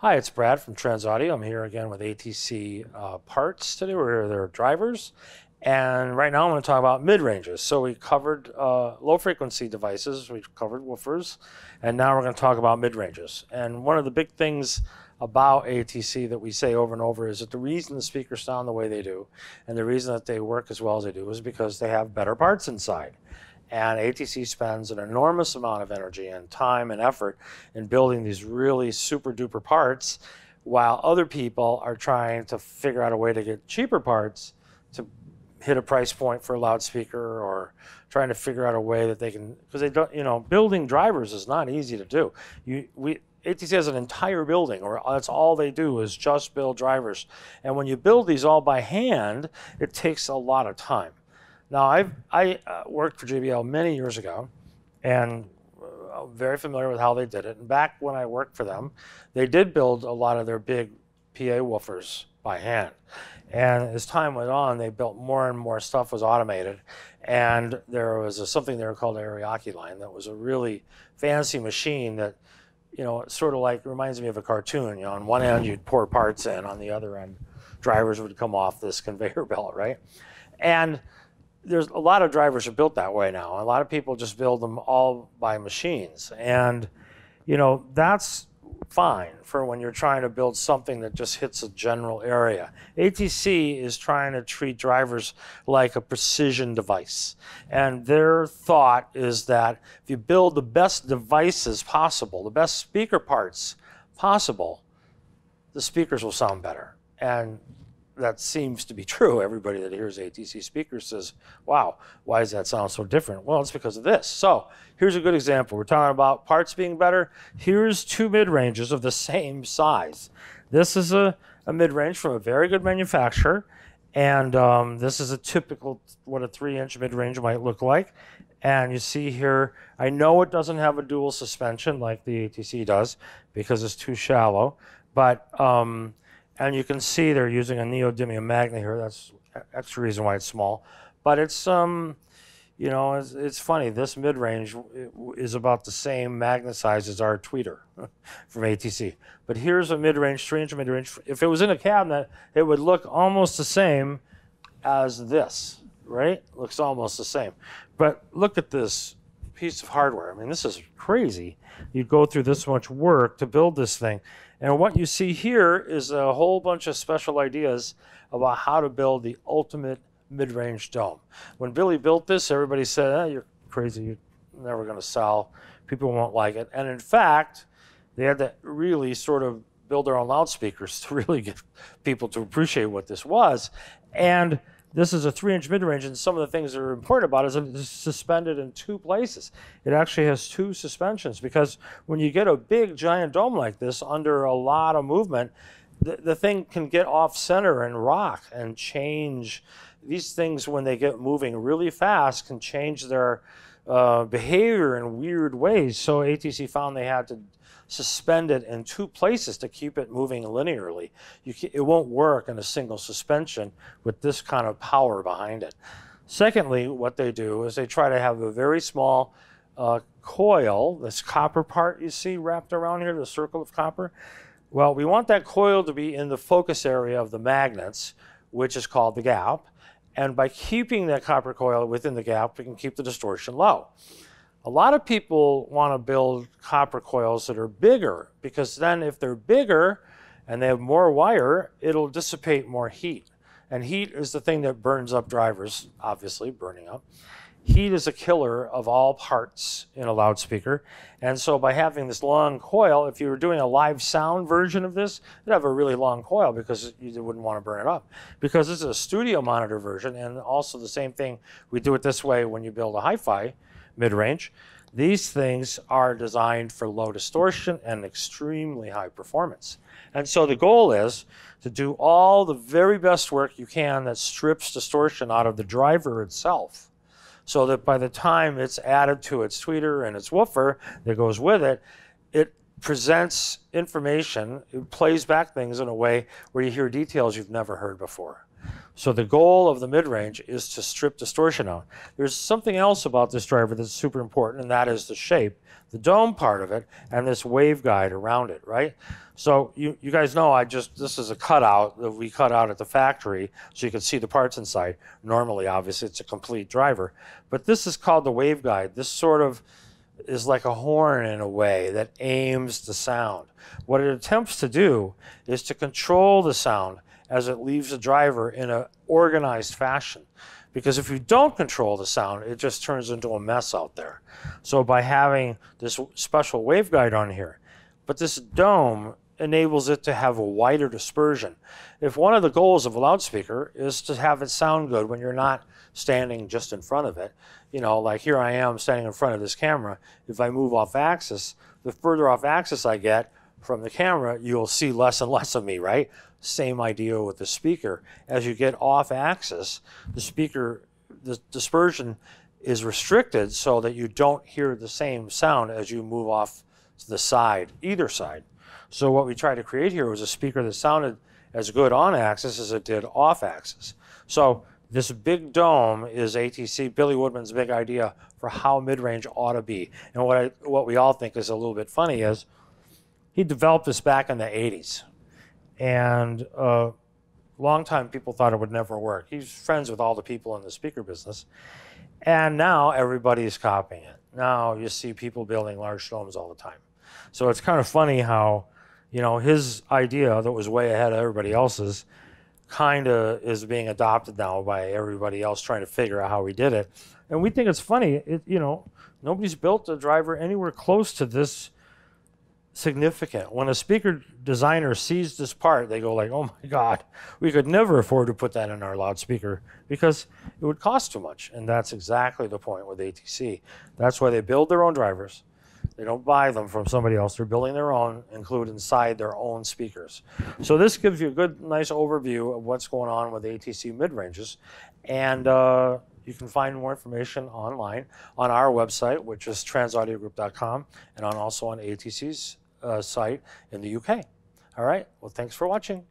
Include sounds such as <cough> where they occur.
Hi, it's Brad from TransAudio. I'm here again with ATC uh, parts today. We're here, their drivers. And right now I'm going to talk about mid-ranges. So we covered uh, low frequency devices, we covered woofers, and now we're going to talk about mid-ranges. And one of the big things about ATC that we say over and over is that the reason the speakers sound the way they do and the reason that they work as well as they do is because they have better parts inside. And ATC spends an enormous amount of energy and time and effort in building these really super duper parts while other people are trying to figure out a way to get cheaper parts to hit a price point for a loudspeaker or trying to figure out a way that they can because they don't you know building drivers is not easy to do you we ATC has an entire building, or that's all they do is just build drivers. And when you build these all by hand, it takes a lot of time. Now, I've, I uh, worked for JBL many years ago and uh, very familiar with how they did it. And back when I worked for them, they did build a lot of their big PA woofers by hand. And as time went on, they built more and more stuff was automated. And there was a, something there called Ariake line that was a really fancy machine that, you know, sort of like reminds me of a cartoon. You know, on one end you'd pour parts in, on the other end drivers would come off this <laughs> conveyor belt, right? And there's a lot of drivers are built that way now. A lot of people just build them all by machines. And, you know, that's fine for when you're trying to build something that just hits a general area. ATC is trying to treat drivers like a precision device. And their thought is that if you build the best devices possible, the best speaker parts possible, the speakers will sound better. And that seems to be true. <laughs> Everybody that hears ATC speakers says, wow, why does that sound so different? Well, it's because of this. So here's a good example. We're talking about parts being better. Here's two mid-ranges of the same size. This is a, a mid-range from a very good manufacturer. And um, this is a typical, what a three inch mid-range might look like. And you see here, I know it doesn't have a dual suspension like the ATC does because it's too shallow, but um, and you can see they're using a neodymium magnet here. That's extra reason why it's small. But it's, um, you know, it's, it's funny. This mid-range is about the same magnet size as our tweeter <laughs> from ATC. But here's a mid-range, three-inch mid-range. If it was in a cabinet, it would look almost the same as this, right? Looks almost the same. But look at this piece of hardware. I mean, this is crazy. You go through this much work to build this thing. And what you see here is a whole bunch of special ideas about how to build the ultimate mid-range dome. When Billy built this, everybody said, eh, you're crazy, you're never going to sell, people won't like it. And in fact, they had to really sort of build their own loudspeakers <laughs> to really get people to appreciate what this was. And this is a three inch mid range, and some of the things that are important about it is it's suspended in two places. It actually has two suspensions because when you get a big giant dome like this under a lot of movement, the, the thing can get off center and rock and change. These things, when they get moving really fast, can change their uh, behavior in weird ways. So ATC found they had to suspend it in two places to keep it moving linearly. Can, it won't work in a single suspension with this kind of power behind it. Secondly, what they do is they try to have a very small uh, coil, this copper part you see wrapped around here, the circle of copper. Well, we want that coil to be in the focus area of the magnets, which is called the gap. And by keeping that copper coil within the gap, we can keep the distortion low. A lot of people want to build copper coils that are bigger because then if they're bigger and they have more wire, it'll dissipate more heat. And heat is the thing that burns up drivers, obviously burning up. Heat is a killer of all parts in a loudspeaker. And so by having this long coil, if you were doing a live sound version of this, you'd have a really long coil because you wouldn't want to burn it up. Because this is a studio monitor version and also the same thing, we do it this way when you build a hi-fi mid-range. These things are designed for low distortion and extremely high performance. And so the goal is to do all the very best work you can that strips distortion out of the driver itself so that by the time it's added to its tweeter and its woofer that goes with it, it presents information, it plays back things in a way where you hear details you've never heard before. So the goal of the mid-range is to strip distortion out. There's something else about this driver that's super important, and that is the shape, the dome part of it, and this waveguide around it, right? So you, you guys know I just, this is a cutout that we cut out at the factory so you can see the parts inside. Normally, obviously, it's a complete driver. But this is called the waveguide. This sort of is like a horn in a way that aims the sound. What it attempts to do is to control the sound as it leaves the driver in an organized fashion. Because if you don't control the sound, it just turns into a mess out there. So by having this special waveguide on here, but this dome enables it to have a wider dispersion. If one of the goals of a loudspeaker is to have it sound good when you're not standing just in front of it, you know, like here I am standing in front of this camera, if I move off axis, the further off axis I get from the camera, you'll see less and less of me, right? Same idea with the speaker. As you get off axis, the speaker, the dispersion is restricted so that you don't hear the same sound as you move off to the side, either side. So what we tried to create here was a speaker that sounded as good on axis as it did off axis. So this big dome is ATC, Billy Woodman's big idea for how mid-range ought to be. And what, I, what we all think is a little bit funny is he developed this back in the 80s. And a uh, long time people thought it would never work. He's friends with all the people in the speaker business. And now everybody's copying it. Now you see people building large domes all the time. So it's kind of funny how, you know, his idea that was way ahead of everybody else's kind of is being adopted now by everybody else trying to figure out how he did it. And we think it's funny, it, you know, nobody's built a driver anywhere close to this significant. When a speaker designer sees this part, they go like, "Oh my God, we could never afford to put that in our loudspeaker because it would cost too much." And that's exactly the point with ATC. That's why they build their own drivers. They don't buy them from somebody else. They're building their own, include inside their own speakers. So this gives you a good, nice overview of what's going on with ATC mid-ranges. And uh, you can find more information online on our website, which is transaudiogroup.com, and on also on ATC's Uh, site in the UK. All right. Well, thanks for watching.